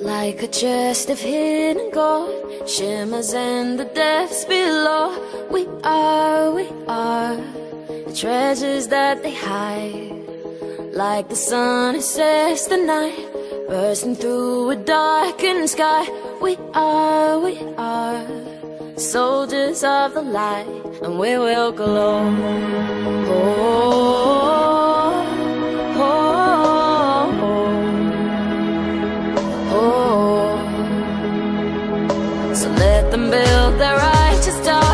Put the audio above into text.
Like a chest of hidden gold Shimmers in the depths below. We are, we are The treasures that they hide. Like the sun it sets the night Bursting through a darkened sky. We are, we are Soldiers of the light And we will glow. Oh, them build their righteous star